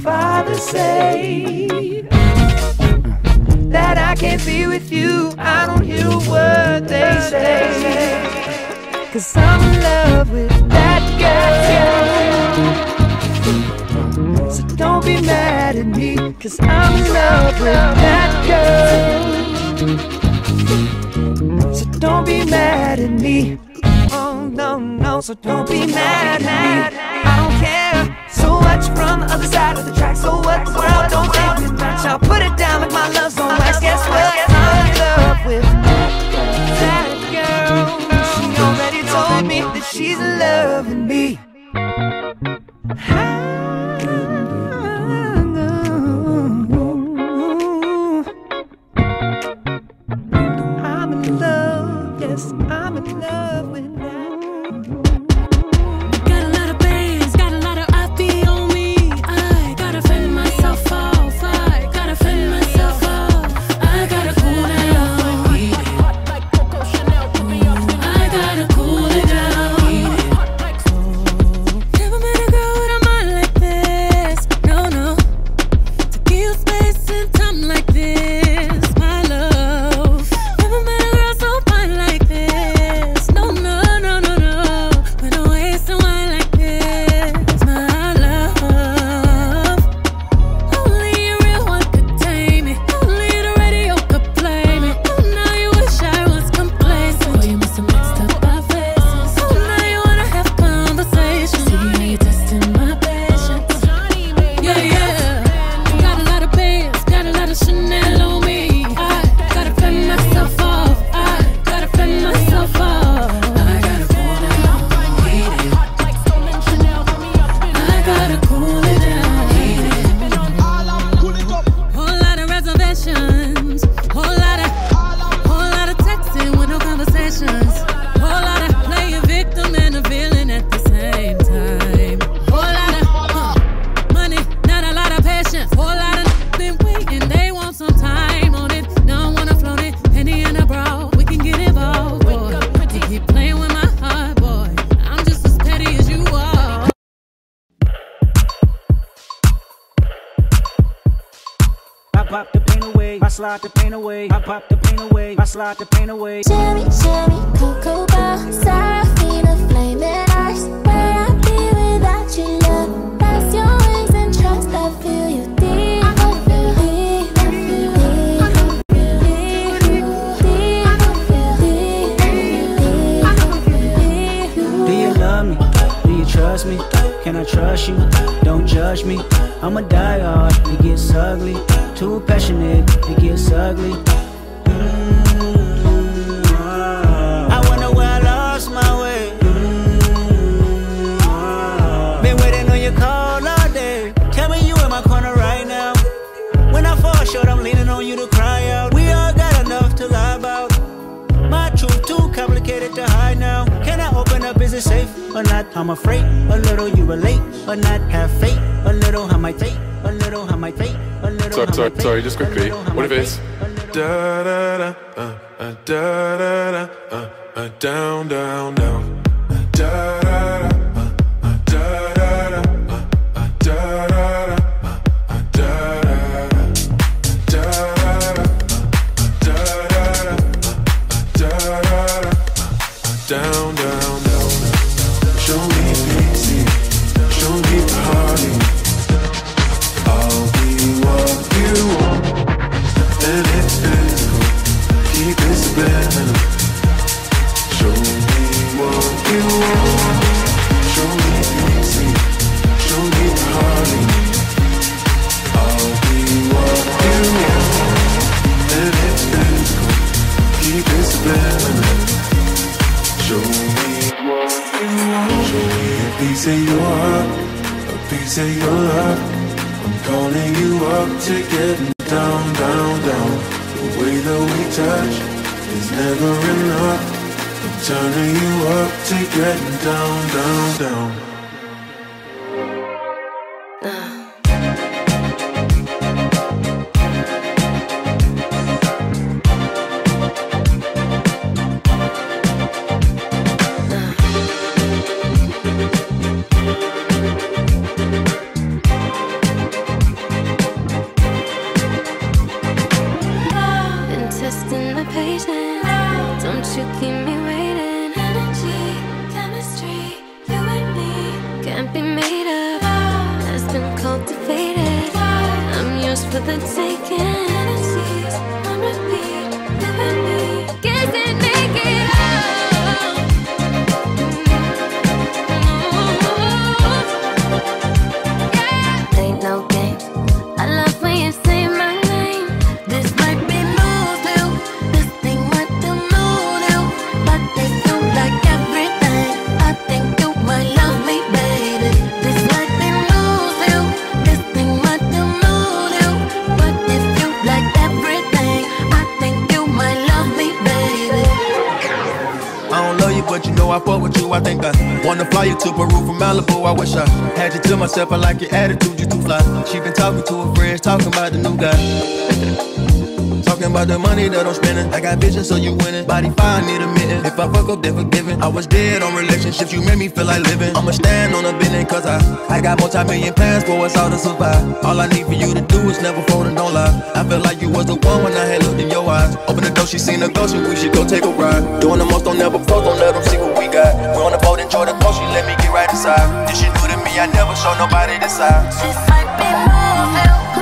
father say that I can't be with you, I don't hear a word they say. Cause I'm in love with that girl. So don't be mad at me, cause I'm in love with that girl. So don't be mad at me. Oh no, no, so don't be mad at me. Much from the other side of the track. So what the world don't think this match. I'll put it down like my love's on wax. Guess what? I'm in love with that girl. She already told me that she's pop the pain away, I slide the pain away. I pop the pain away, I slide the pain away. Shimmy, shimmy, cocoa bar, Seraphina, flaming eyes. Where I be without you, love? Press your wings and trust. I feel you deep. I feel deep. I feel deep. I feel deep. Do you love me? Do you trust me? Can I trust you? Don't judge me. I'm a die hard, it gets ugly. Too passionate, it gets ugly. I'm afraid a little you relate or not. Have faith a little. How my fate a little. How my fate a little. Sorry, sorry, fate, sorry, just quickly. What if it's fate, a little. da da da uh, uh, da da da uh, uh, down down down uh, da da a piece of your love. I'm calling you up to get down, down, down. The way that we touch is never enough. I'm Turning you up to getting down, down, down. To Peru from Malibu. I wish I had you to myself. I like your attitude, you too fly. She been talking to her friends, talking about the new guy. Talking about the money that I'm spending. I got vision, so you winning. Body fine, need a minute. If I fuck up, then forgiven. I was dead on relationships, you made me feel like living. I'ma stand on a business, cause I, I got multi-million plans for us all to survive. All I need for you to do is never fold and don't lie. I felt like you was the one when I had looked in your eyes. Open the door, she seen the ghost, and we should go take a ride. Doing the most, don't ever post, don't let them see what we got. We on the boat, enjoy the coast, she let me get right inside. This shit new to me, I never show nobody this side. This might be moving.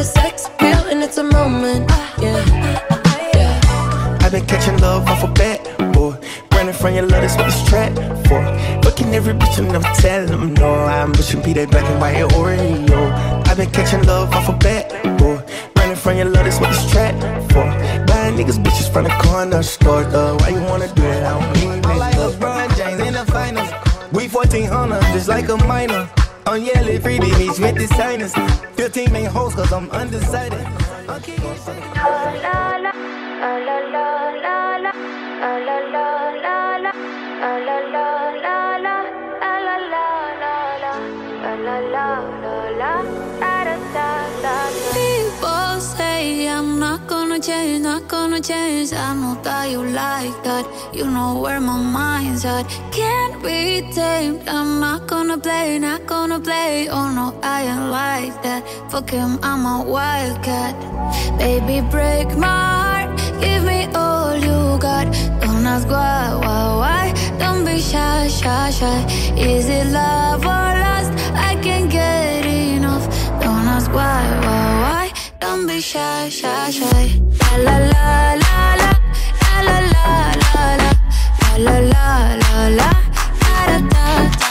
A little bit of sex appeal, and it's a moment, yeah. yeah. I've been catching love off a bat, boy. Running from your love, that's what this trap for. Fucking every bitch and never tell them no. I'm pushing P that black and white Oreo. I've been catching love off a bat, boy. Running from your love, that's what this trap for. Buying niggas bitches from the corner store, though. Why you wanna do that? I don't need I'm like LeBron James in the finals. We 1400, just like a minor. On yellow, free with the signers. 15 main hoes, cause I'm undecided. People say I'm not gonna change, not gonna change. I know that you like that. You know where my mind's at. Can't be tamed. I'm not gonna play, not gonna play. Oh no, I ain't like that. Fuck him, I'm a wildcat. Baby, break my heart. Give me all you got. Don't ask why, why, why. Don't be shy, shy, shy. Is it love or lust? I can't get enough. Don't ask why, why, why. Don't be shy, shy, shy. La la la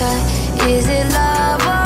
Is it love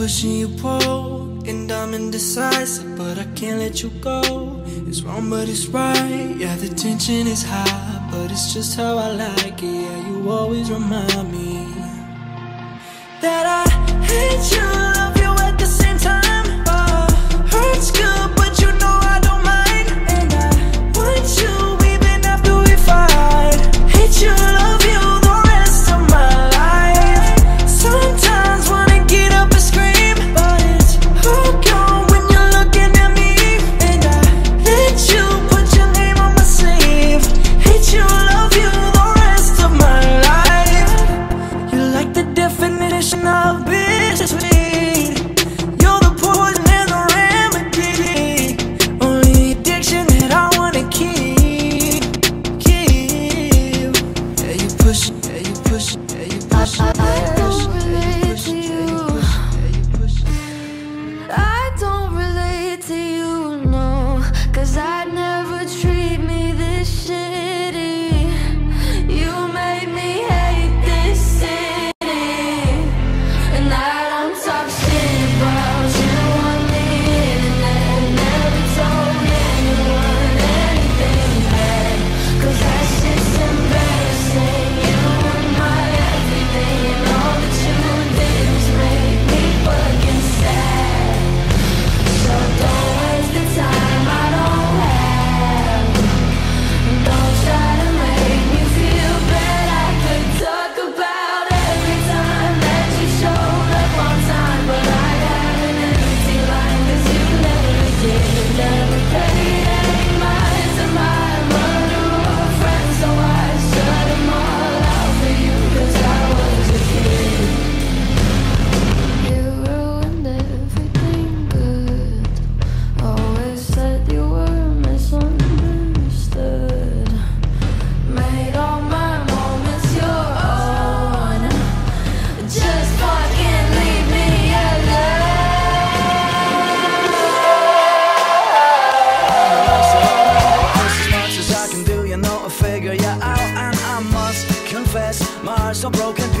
pushing you pull And I'm indecisive but I can't let you go. It's wrong but it's right. Yeah the tension is high But it's just how I like it. Yeah you always remind me That I hate you love you at the same time.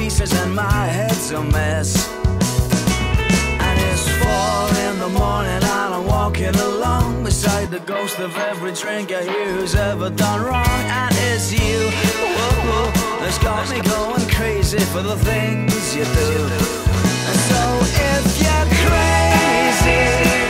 pieces and my head's a mess. And it's four in the morning and I'm walking along beside the ghost of every drink I hear who's ever done wrong. And it's you, whoa, whoa, that's got me going crazy for the things you do. And so if you're crazy.